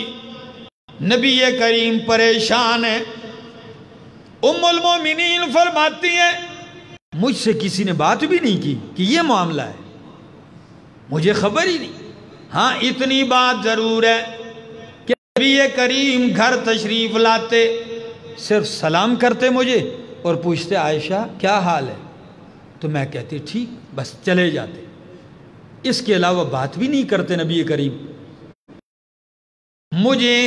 नबी करीम परेशान है। उम्मुल मोमिनीन फरमाती है, मुझसे किसी ने बात भी नहीं की कि ये मामला है। मुझे खबर ही नहीं। हाँ इतनी बात ज़रूर है कि नबी करीम घर तशरीफ़ लाते, सिर्फ़ सलाम करते मुझे और पूछते, आयशा, क्या हाल है? तो मैं कहती, ठीक, बस चले जाते। इसके अलावा बात भी नहीं करते नबी करीम। मुझे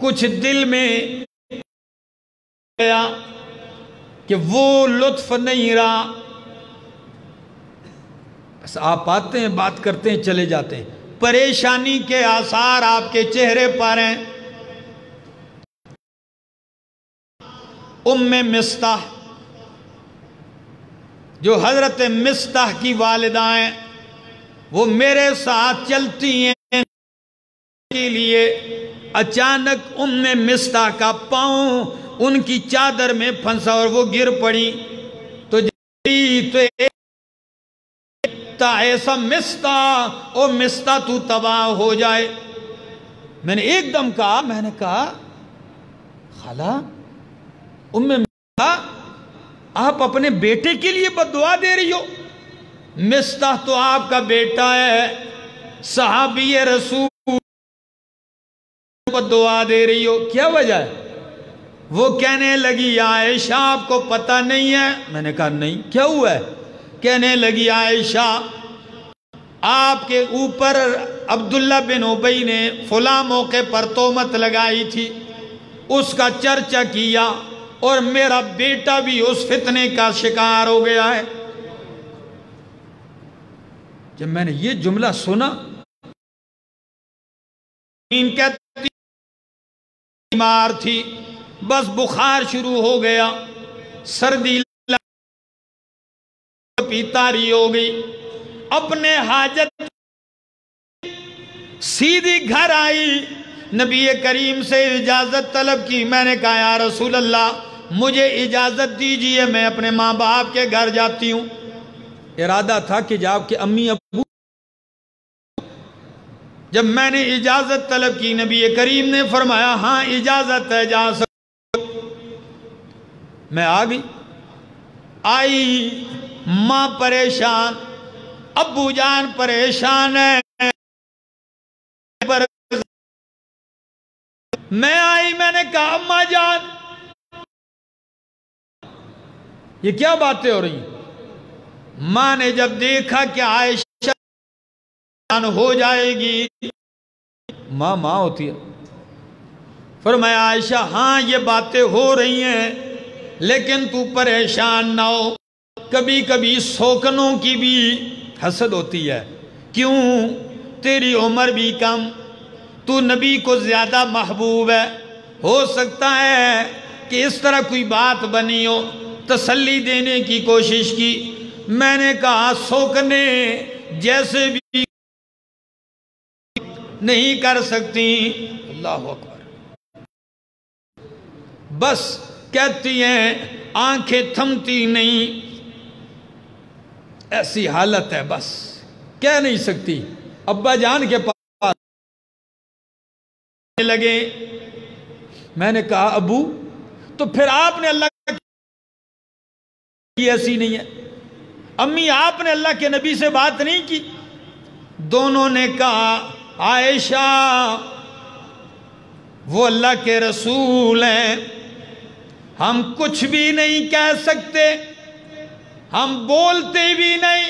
कुछ दिल में गया कि वो लुत्फ नहीं रहा। बस आप आते हैं, बात करते हैं, चले जाते हैं। परेशानी के आसार आपके चेहरे पर हैं। उम्मे मिस्ताह, जो हज़रत मिस्ताह की वालिदाएँ वो मेरे साथ चलती हैं। के लिए अचानक उम्मे मिस्ताह का पाँव उनकी चादर में फंसा और वो गिर पड़ी। तो तो ऐसा मिस्ता, ओ मिस्ता, तू तबाह हो जाए। मैंने एकदम कहा, मैंने कहा, खाला, उम्मे आप अपने बेटे के लिए बदुआ दे रही हो। मिस्ता तो आपका बेटा है, साहबी रसूल दुआ दे रही हो। क्या वजह है? वो कहने लगी, आयशा, आपको पता नहीं है? मैंने कहा, नहीं, क्या हुआ है? कहने लगी आयशा, आपके ऊपर अब्दुल्ला बिन उबई ने फुला मौके पर तोमत लगाई थी, उसका चर्चा किया और मेरा बेटा भी उस फितने का शिकार हो गया है। जब मैंने ये जुमला सुना बीमार थी, बस बुखार शुरू हो गया, सर्दी पीतारी हो गई। अपने हाजत सीधी घर आई। नबी करीम से इजाज़त तलब की। मैंने कहा, या रसूल अल्लाह मुझे इजाज़त दीजिए, मैं अपने माँ बाप के घर जाती हूँ। इरादा था कि जब के अम्मी अबू। जब मैंने इजाज़त तलब की, नबी करीम ने फरमाया हाँ इजाज़त है, जा सक। मैं आ गई। आई माँ परेशान अबू जान परेशान है। मैं आई, मैंने कहा, अम्मा जान। ये क्या बातें हो रही माँ ने जब देखा कि आयशा हो जाएगी, माँ माँ होती है। फिर मैं आयशा हाँ ये बातें हो रही हैं। लेकिन तू परेशान ना हो। कभी कभी शोकनों की भी हसद होती है। क्यों? तेरी उम्र भी कम। तू नबी को ज़्यादा महबूब है। हो सकता है कि इस तरह कोई बात बनी हो। तसल्ली देने की कोशिश की। मैंने कहा सोकने जैसे भी नहीं कर सकती। अल्लाह अकबर। बस कहती हैं, आँखें थमती नहीं। ऐसी हालत है बस। कह नहीं सकती। अब्बा जान के पास लगे। मैंने कहा, अबू तो फिर आपने अल्लाह की ऐसी नहीं है। अम्मी, आपने अल्लाह के नबी से बात नहीं की। दोनों ने कहा, आयशा, वो अल्लाह के रसूल हैं। हम कुछ भी नहीं कह सकते, हम बोलते भी नहीं,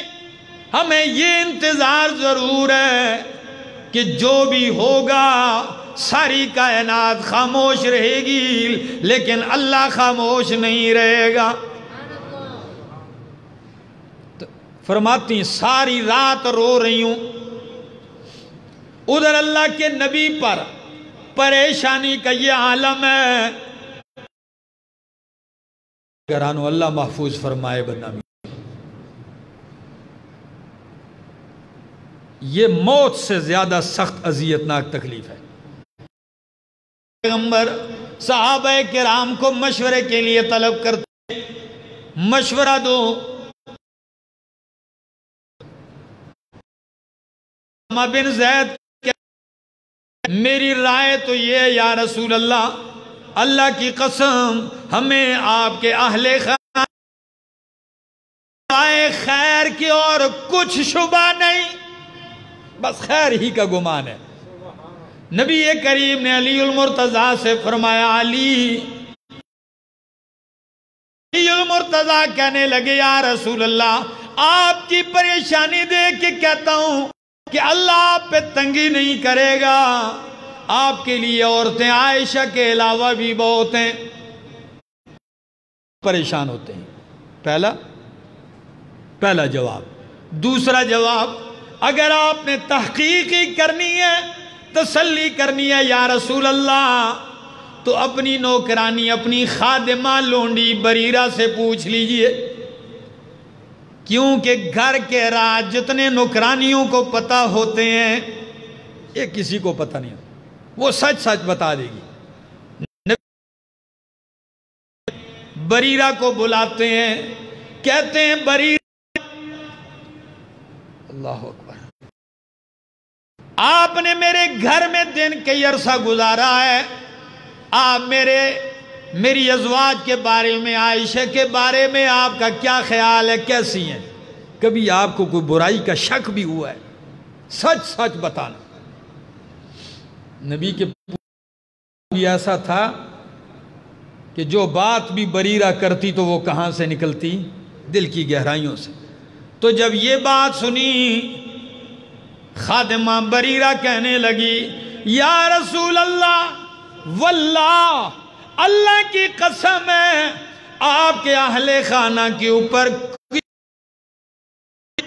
हमें ये इंतज़ार ज़रूर है कि जो भी होगा, सारी कायनात खामोश रहेगी, लेकिन अल्लाह खामोश नहीं रहेगा। तो फरमाती सारी रात रो रही हूँ। उधर अल्लाह के नबी पर परेशानी का ये आलम है घरानो अल्लाह महफूज फरमाए बदनामी। ये मौत से ज़्यादा सख्त अजियतनाक तकलीफ़ है। पैगंबर, साहब के राम को मशवरे के लिए तलब करते। मशवरा दो। बिन जैद मेरी राय तो ये या रसूल अल्लाह अल्लाह की कसम, हमें आपके अहले खैर की और कुछ शुबा नहीं। बस खैर ही का गुमान है। नबी करीम ने अली मुर्तजा से फरमाया, अली मुर्तजा कहने लगे, या रसूल अल्लाह आपकी परेशानी देख के कहता हूँ कि अल्लाह आप पे तंगी नहीं करेगा। आपके लिए औरतें, आयशा के अलावा भी बहुत हैं। परेशान होते हैं। पहला पहला जवाब। दूसरा जवाब, अगर आपने तहकीकी करनी है, तसल्ली करनी है, या रसूल अल्लाह तो अपनी नौकरानी, अपनी खादिमा लोंडी बरीरा से पूछ लीजिए। क्योंकि घर के राज जितने नौकरानियों को पता होते हैं, ये किसी को पता नहीं वो सच सच बता देगी। बरीरा को बुलाते हैं, कहते हैं, बरीरा, अल्लाह अकबर, आपने मेरे घर में दिन कई अरसा गुजारा है। आप मेरे, मेरी अजवाज के बारे में, आयशा के बारे में आपका क्या ख्याल है, कैसी हैं? कभी आपको कोई बुराई का शक भी हुआ है? सच सच बताना। नबी के ऐसा था कि जो बात भी बरीरा करती तो वो कहाँ से निकलती? दिल की गहराइयों से। तो जब ये बात सुनी, खादमा बरीरा कहने लगी, या रसूल अल्लाह वल्लाह, अल्लाह की कसम है, आपके अहले खाना के ऊपर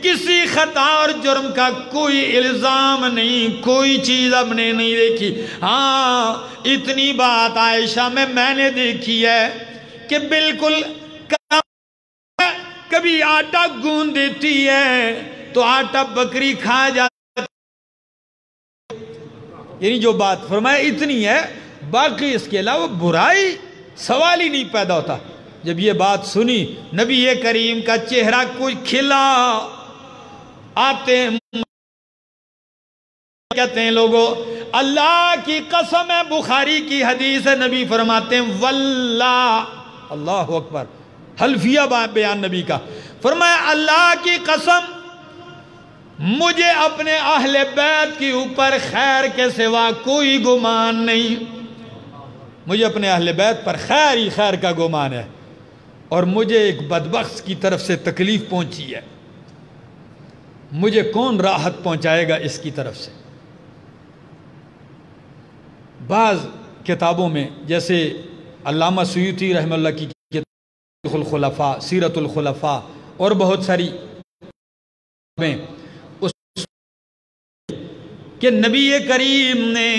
किसी खता और जुर्म का कोई इल्ज़ाम नहीं, कोई चीज़ हमने नहीं देखी। हाँ इतनी बात आयशा में मैंने देखी है कि बिल्कुल कभी आटा गूंद देती है तो आटा बकरी खा जा यानी जो बात फरमाया इतनी है, बाकी इसके अलावा बुराई सवाल ही नहीं पैदा होता। जब ये बात सुनी, नबी करीम का चेहरा कुछ खिला आते हैं। कहते हैं लोगों, अल्लाह की कसम है, बुखारी की हदीस है, नबी फरमाते हैं वल्ला अल्लाह अकबर, हल्फिया बयान नबी का। फरमाया, अल्लाह की कसम, मुझे अपने अहले बैत के ऊपर खैर के सिवा कोई गुमान नहीं। मुझे अपने अहले बैत पर खैर ही खैर का गुमान है, और मुझे एक बदबख्श की तरफ़ से तकलीफ़ पहुँची है। मुझे कौन राहत पहुंचाएगा इसकी तरफ़ से? बाज़ किताबों में, जैसे अल्लामा सयूती रहमल्ला की खुलफा सीरतुलखलफा और बहुत सारी उस कि नबी करीम ने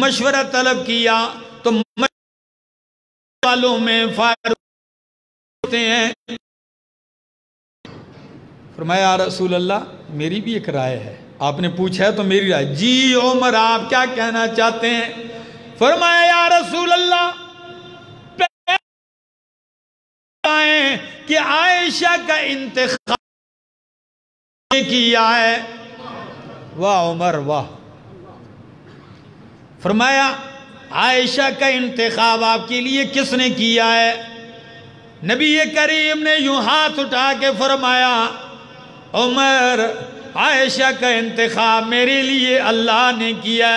मशवरा तलब किया तो वालों में फारूक होते हैं। फरमाया रसूल अल्लाह मेरी भी एक राय है। आपने पूछा है तो मेरी राय। जी, उमर, आप क्या कहना चाहते हैं? फरमाया, या रसूल अल्लाह कि आयशा का इंतखाब किया है। वाह, उमर, वाह। फरमाया, आयशा का इंतखाब आपके लिए किसने किया है? नबी करीम ने यूँ हाथ उठा के फरमाया उमर, आयशा का इंतखाब मेरे लिए अल्लाह ने किया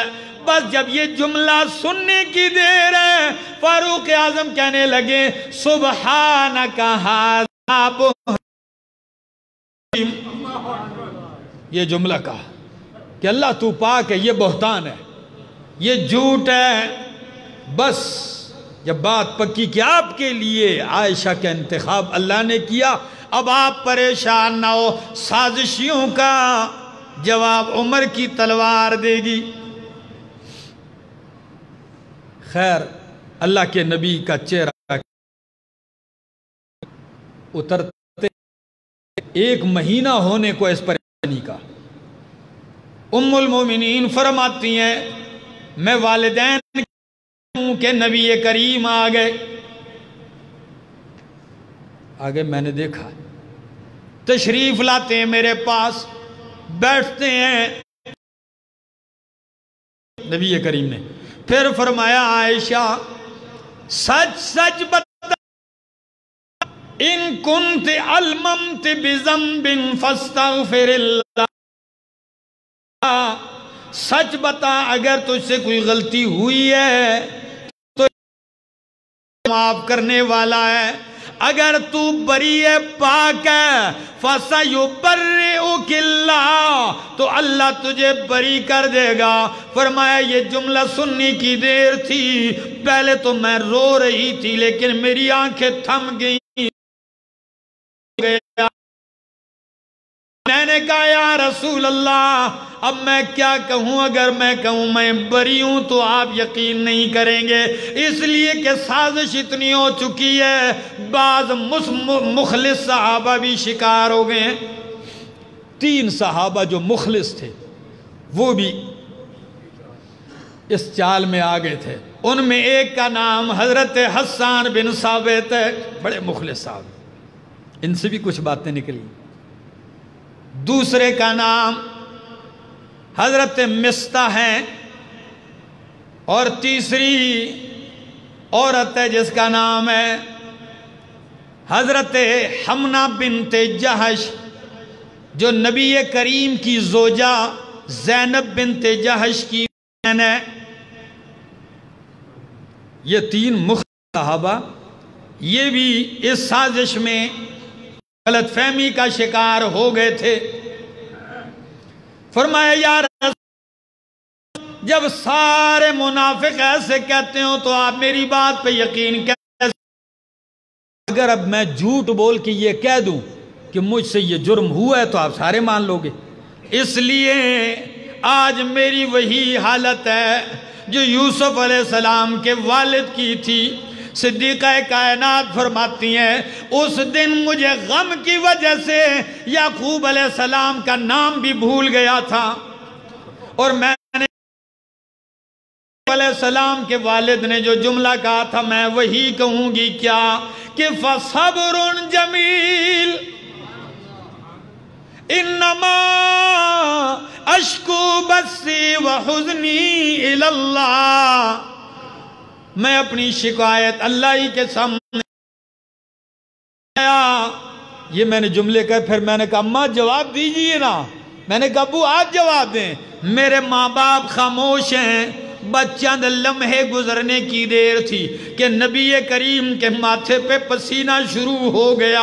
बस जब ये जुमला सुनने की देर है, फारूक आज़म कहने लगे सुबह न कहा ये जुमला कहा, कि अल्लाह तू पाक है, ये बहतान है, ये झूठ है। बस, जब बात पक्की कि आपके लिए आयशा का इंतखब अल्लाह ने किया अब आप परेशान ना हो। साजिशियों का जवाब उमर की तलवार देगी। खैर, अल्लाह के नबी का चेहरा उतरते एक महीना होने को इस परेशानी का। उम्मुल मोमिनीन फरमाती हैं, मैं वालदेन के नबी करीम आ गए। आगे मैंने देखा, तशरीफ़ लाते हैं मेरे पास, बैठते हैं। नबी करीम ने फिर फरमाया, आयशा सच सच बता, इन कुंत अलममत बिजम बिन फस्तगफिर सच बता, अगर तुझसे कोई गलती हुई है तो माफ़ करने वाला है। अगर तू बरी है पाक है बर्रे किल्ला तो अल्लाह तुझे बरी कर देगा। फरमाया, ये जुमला सुनने की देर थी, पहले तो मैं रो रही थी, लेकिन मेरी आँखें थम गई। मैंने कहा, या रसूल अल्लाह अब मैं क्या कहूँ? अगर मैं कहूँ, मैं बरी हूँ तो आप यकीन नहीं करेंगे। इसलिए कि साजिश इतनी हो चुकी है, बाज मुखलिस सहाबा भी शिकार हो गए तीन सहाबा जो मुखलिस थे, वो भी इस चाल में आ गए थे। उनमें एक का नाम हज़रत हसान बिन साबित है, बड़े मुखलिस साहब। इनसे भी कुछ बातें निकली। दूसरे का नाम हज़रत मिस्ता है और तीसरी औरत है जिसका नाम है हज़रत हमना बिनते जहश, जो नबी करीम की जोजा जैनब बिनते जहश की बहन है। ये तीन मुख सहाबा, ये भी इस साजिश में गलत फहमी का शिकार हो गए थे। फरमाया यार जब सारे मुनाफिक ऐसे कहते हो तो आप मेरी बात पे यकीन कैसे अगर अब मैं झूठ बोल के ये कह दूँ कि मुझसे ये जुर्म हुआ है तो आप सारे मान लोगे। इसलिए आज मेरी वही हालत है जो यूसुफ सलाम के वालिद की थी। सिद्दीक़ा कायनात फरमाती हैं, उस दिन मुझे गम की वजह से याकूब सलाम का नाम भी भूल गया था। और मैं सलाम के वालिद ने जो जुमला कहा था, मैं वही कहूँगी क्या कि फसबर जमील। इन्नमा अशकू बसी व इल्लाह मैं अपनी शिकायत अल्लाह ही के सामने आया। ये मैंने जुमले कहे, फिर मैंने कहा, अम्मा, जवाब दीजिए ना। मैंने कहा, अबू आज जवाब दें। मेरे माँ बाप खामोश हैं। बच्चंद लम्हे गुजरने की देर थी कि नबी करीम के माथे पे पसीना शुरू हो गया।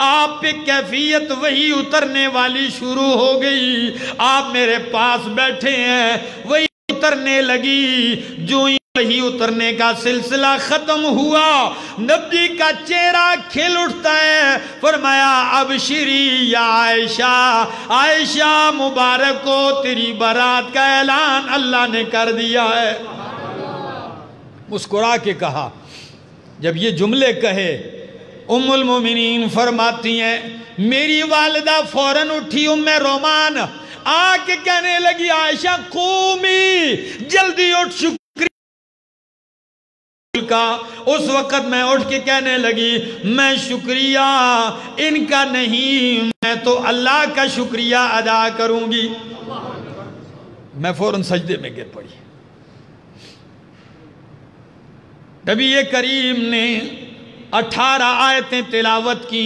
आप पे कैफियत वही उतरने वाली शुरू हो गई। आप मेरे पास बैठे हैं, वही उतरने लगी। जो ही उतरने का सिलसिला खत्म हुआ। नबी का चेहरा खिल उठता है। फरमाया, अब श्री या आयशा आयशा मुबारक को तेरी बारात का ऐलान अल्लाह ने कर दिया है। मुस्कुरा के कहा, जब ये जुमले कहे, उम्मुल मोमिनीन फरमाती हैं, मेरी वालदा फ़ौरन उठी, उम्मे रोमान। आके कहने लगी, आयशा कूमी जल्दी उठ शुक्र का उस वक्त मैं उठ के कहने लगी, मैं शुक्रिया, इनका नहीं, मैं तो अल्लाह का शुक्रिया अदा करूँगी। मैं फ़ौरन सजदे में गिर पड़ी। नबी करीम ने अठारह आयतें तिलावत की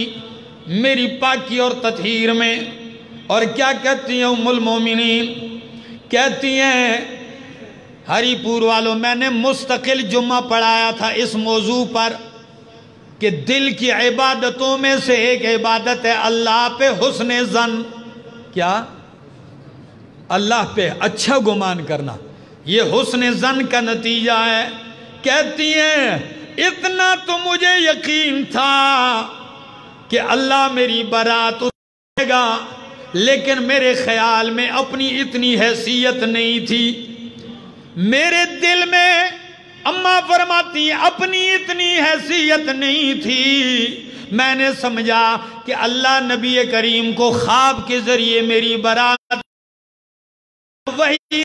मेरी पाकी और तथहीर में, और क्या कहती हैं उमुल मोमिनीन? कहती हैं हरिपुर वालों, मैंने मुस्तकिल जुम्मा पढ़ाया था इस मौजू पर कि दिल की इबादतों में से एक इबादत है अल्लाह पे हुसन जन। क्या? अल्लाह पे अच्छा गुमान करना। ये हुसन जन का नतीजा है। कहती हैं, इतना तो मुझे यकीन था कि अल्लाह मेरी बारात उठाएगा, लेकिन मेरे ख्याल में अपनी इतनी हैसियत नहीं थी। मेरे दिल में अम्मा फरमाती, अपनी इतनी हैसियत नहीं थी। मैंने समझा कि अल्लाह नबी करीम को ख्वाब के ज़रिए मेरी बरात वही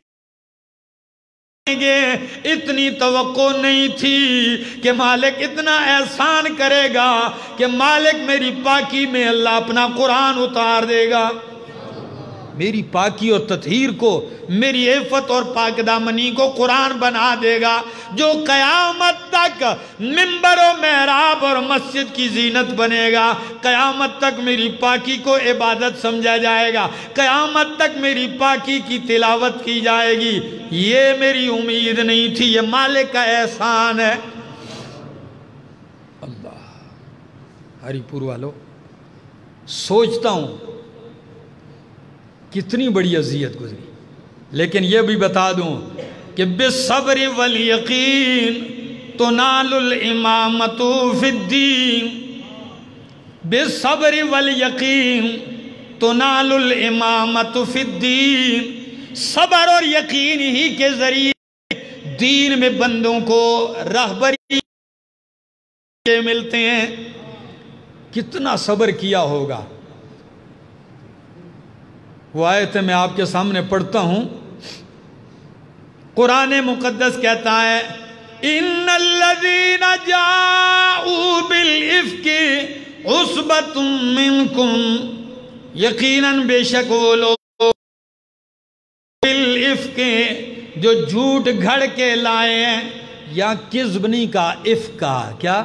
इतनी तो नहीं थी कि मालिक इतना एहसान करेगा कि मालिक मेरी पाकी में अल्लाह अपना कुरान उतार देगा। मेरी पाकी और तथहीर को, मेरी एफत और पाकदामनी को कुरान बना देगा, जो कयामत तक मिंबर, महराब और मस्जिद की जीनत बनेगा। कयामत तक मेरी पाकी को इबादत समझा जाएगा। कयामत तक मेरी पाकी की तिलावत की जाएगी। ये मेरी उम्मीद नहीं थी, ये मालिक का एहसान है। अल्लाह, हरिपुर वालों, सोचता हूँ कितनी बड़ी अजियत गुजरी। लेकिन यह भी बता दूँ कि बेसब्र वल यकीन तो फिद्दीन। बेसब्र वल यकीन तो फिद्दीन। सबर और यकीन ही के ज़रिए दीन में बंदों को रहबरी मिलते हैं। कितना सब्र किया होगा? वो आयत मैं आपके सामने पढ़ता हूँ। कुरान मुकद्दस कहता है इन यकीनन बेशक वो लोग जो झूठ घड़ के लाए हैं, या किजबनी का इफ़ का क्या?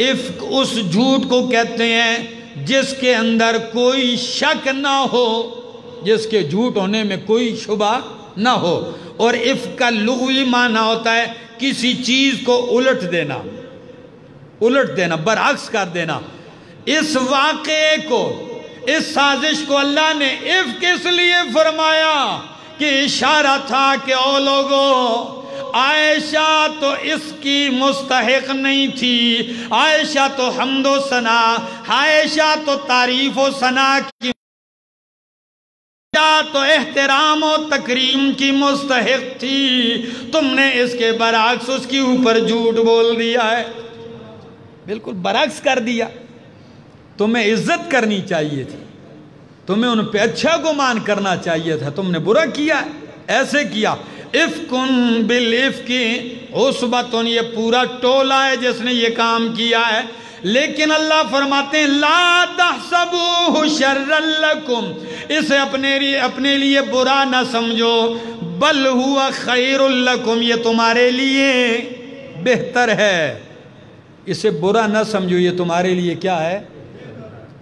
इफ़ उस झूठ को कहते हैं जिसके अंदर कोई शक ना हो, जिसके झूठ होने में कोई शुबा ना हो। और इफ़ का लुगवी माना होता है, किसी चीज़ को उलट देना उलट देना, बरअक्स कर देना। इस वाक़े को, इस साजिश को अल्लाह ने इफ़ किस लिए फरमाया कि इशारा था कि ओ लोगों आयशा तो इसकी मुस्तक नहीं थी। आयशा तो हमदो सना, आयशा तो तारीफ़ व सना की। तो एहतराम और तकरीम की मुस्तक थी। तुमने इसके बरक्स उसके ऊपर झूठ बोल दिया है। बिल्कुल बरक्स कर दिया। तुम्हें इज़्ज़त करनी चाहिए थी। तुम्हें उन पे अच्छा गुमान करना चाहिए था। तुमने बुरा किया, ऐसे किया। इफ्कुन बिल इफ्की, उसबतुन, ये पूरा टोला है जिसने ये काम किया है। लेकिन अल्लाह फरमाते हैं, ला इसे अपने लिए अपने लिए बुरा ना समझो। बल हुआ खैरुल्लकुम ये तुम्हारे लिए बेहतर है। इसे बुरा ना समझो, ये तुम्हारे लिए क्या है?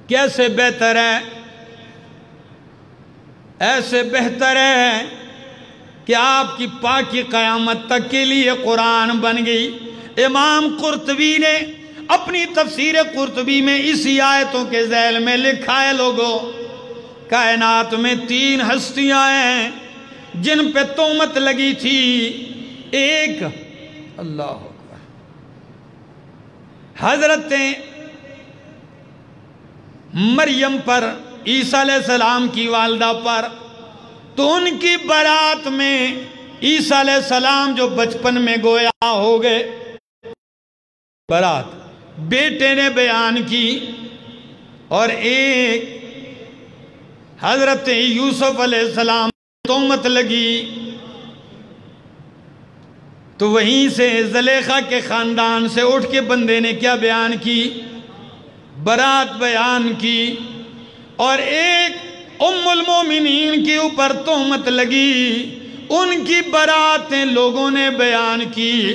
कैसे बेहतर है? ऐसे बेहतर है कि आपकी पाकि कयामत तक के लिए कुरान बन गई। इमाम कुर्तबी ने अपनी तफसीर कुर्तबी में इसी आयतों के जैल में लिखा है, लोगों। कायनात में तीन हस्तियाँ हैं, जिन पे तोमत लगी थी। एक, अल्लाह हज़रत मरियम पर ईसा सलाम की वालदा पर तो उनकी बारात में ईसा सलाम जो बचपन में गोया हो गए। बारात, बेटे ने बयान की और एक हज़रत यूसुफ सलाम तोमत लगी। तो वहीं से जलेखा के ख़ानदान से उठ के बंदे ने क्या बयान की? बरात बयान की और एक उम्मुल मोमिनीन के ऊपर तोहमत लगी। उनकी बरातें लोगों ने बयान की।